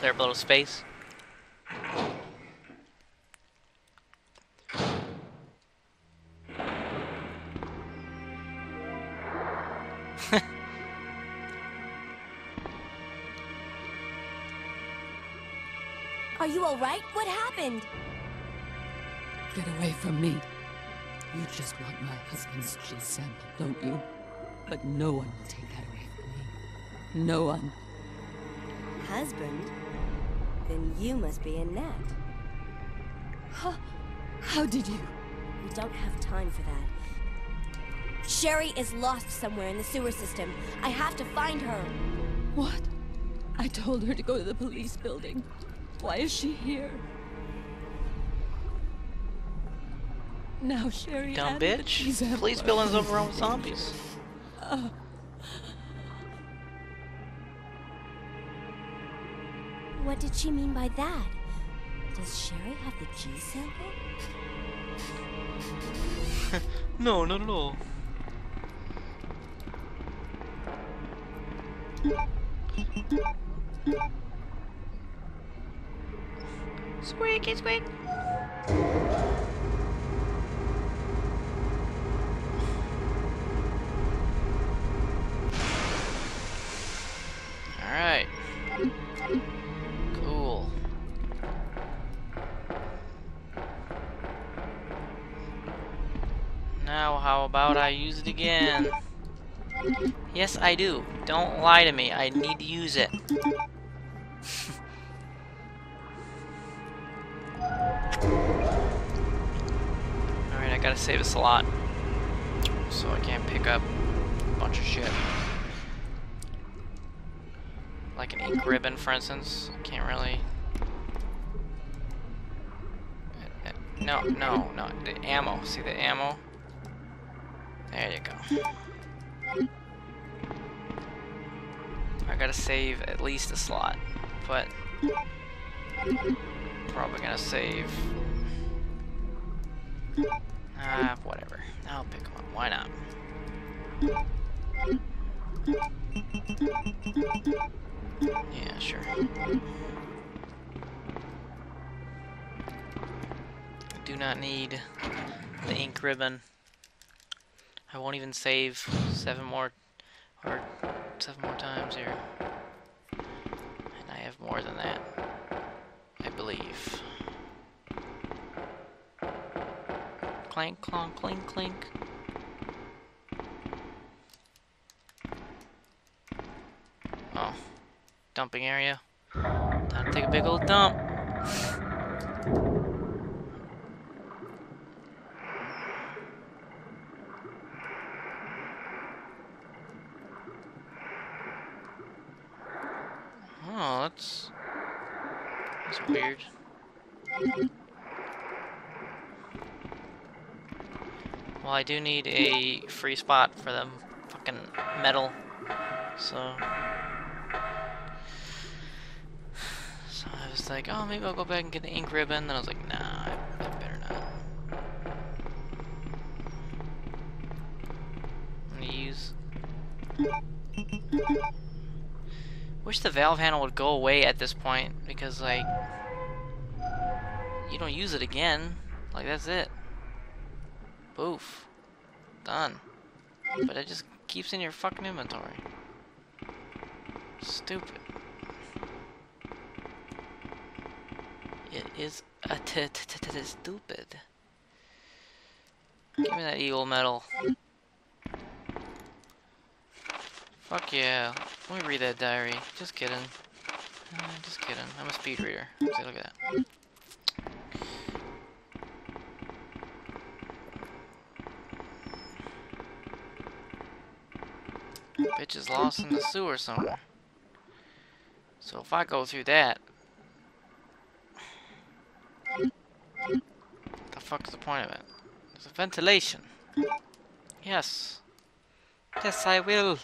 clear up a little space. Are you alright? What happened? Get away from me. You just want my husband's G sample, don't you? But no one will take that away from me. No one. Husband? Then you must be Annette. How, how did you? We don't have time for that. Sherry is lost somewhere in the sewer system. I have to find her. What? I told her to go to the police building. Why is she here? Now Sherry Dumb added the bitch. G sample Police are buildings coming What did she mean by that? Does Sherry have the G sample? No, not at all. Squeaky squeak. Use it again? Yes, I do. Don't lie to me. I need to use it. Alright, I gotta save a slot. So I can't pick up a bunch of shit. Like an ink ribbon, for instance. Can't really... No, no, no. The ammo. See the ammo? There you go. I gotta save at least a slot, but probably gonna save. Ah, whatever. I'll pick one. Why not? Yeah, sure. I do not need the ink ribbon. I won't even save seven more or seven more times here. And I have more than that. I believe. Clank, clonk, clink, clink. Oh. Dumping area. Time to take a big old dump. Oh, that's that's Well, I do need a free spot for them fucking metal, so. So I was like, oh, maybe I'll go back and get the ink ribbon. Then I was like, nah, I, I better not. I'm gonna use. Wish the valve handle would go away at this point because like you don't use it again. Like that's it. Boof. Done. But it just keeps in your fucking inventory. Stupid. It is a t t t t stupid. Give me that eagle medal. Fuck yeah. Let me read that diary. Just kidding. Uh, just kidding. I'm a speed reader. See, look at that. Bitch is lost in the sewer somewhere. So if I go through that, the fuck's the point of it? There's a ventilation. Yes. Yes, I will.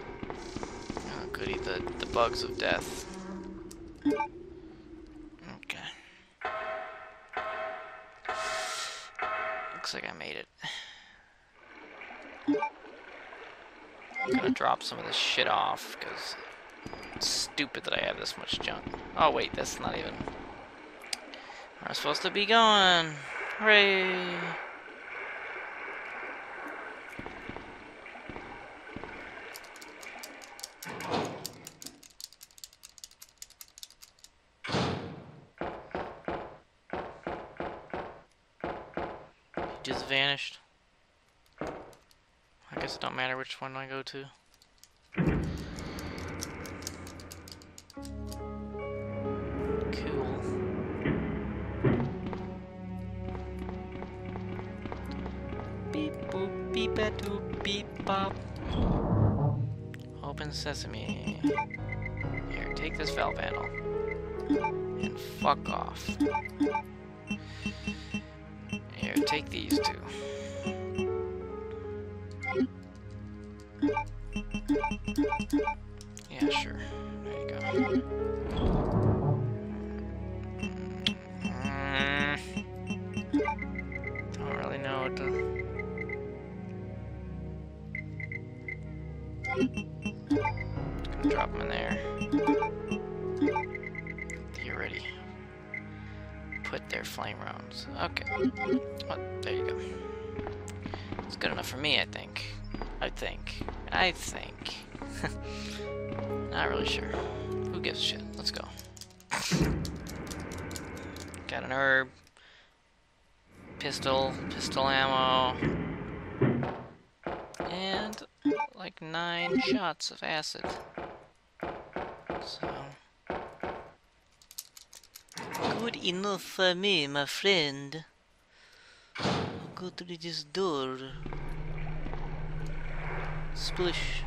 Oh, goody, the, the bugs of death. I'm gonna drop some of this shit off because it's stupid that I have this much junk. Oh wait, that's not even where I'm supposed to be going. Hooray! He just vanished. I guess it don't matter which one I go to. Cool. Beep boop beep a doop beep bop. Open sesame. Here, take this valve handle. And fuck off. Here, take these two. Yeah, sure. There you go. Mm. Don't really know what to. Drop them in there. You're ready? Put their flame rounds. Okay. Oh, there you go. It's good enough for me, I think. I think. I think. Not really sure. Who gives a shit? Let's go. Got an herb. Pistol. Pistol ammo. And like nine shots of acid. So. Good enough for me, my friend. Go through this door. Splish.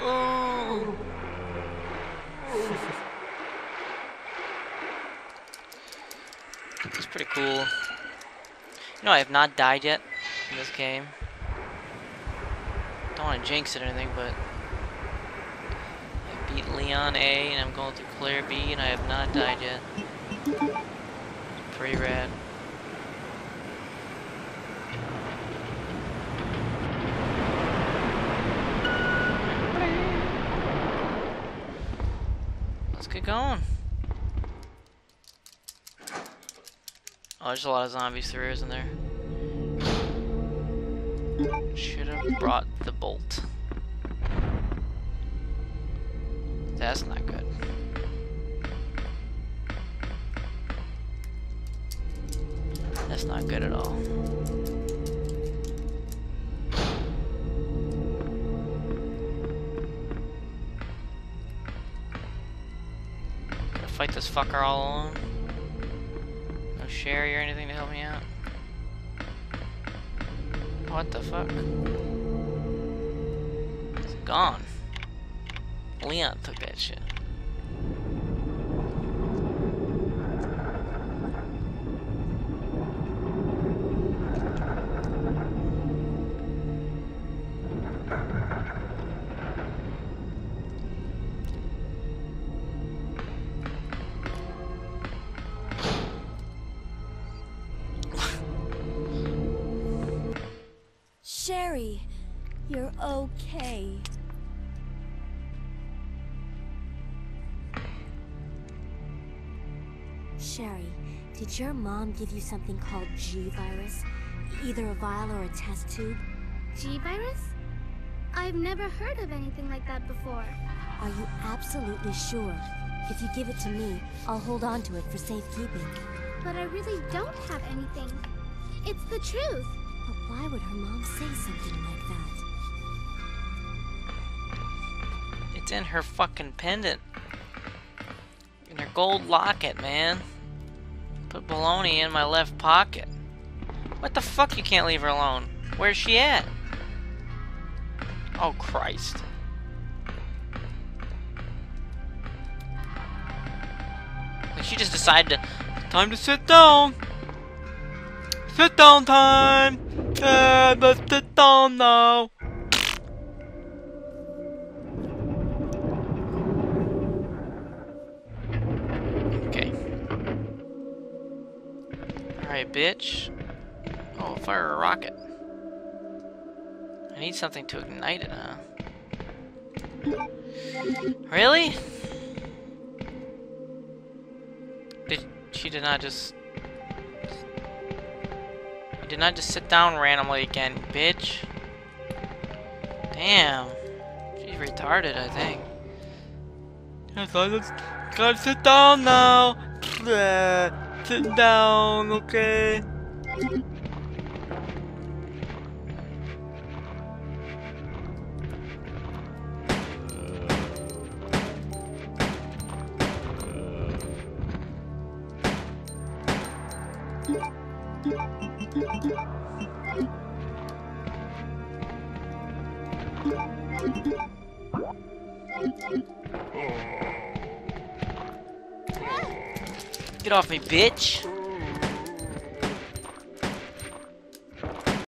Oh! It's pretty cool. You know, I have not died yet in this game. Don't want to jinx it or anything, but I beat Leon A and I'm going through Claire B and I have not died yet. Pretty rad. Let's get going. Oh, there's a lot of zombies through, isn't there? Should have brought the bolt. That's not good. That's not good at all. Fight this fucker all alone? No Sherry or anything to help me out? What the fuck? It's gone. Leon took that shit. Sherry, you're okay. Sherry, did your mom give you something called G-Virus? Either a vial or a test tube? G-Virus? I've never heard of anything like that before. Are you absolutely sure? If you give it to me, I'll hold on to it for safekeeping. But I really don't have anything. It's the truth. Why would her mom say something like that? It's in her fucking pendant. In her gold locket, man. Put baloney in my left pocket. What the fuck you can't leave her alone? Where's she at? Oh Christ. Like she just decided to time to sit down. Sit down time. Yeah, let's sit down now. Okay. Alright, bitch. Oh, fire a rocket. I need something to ignite it, huh? Really? Did she did not just did not just sit down randomly again, bitch. Damn. She's retarded, I think. I gotta sit down now. Sit down, okay? Get off me, bitch!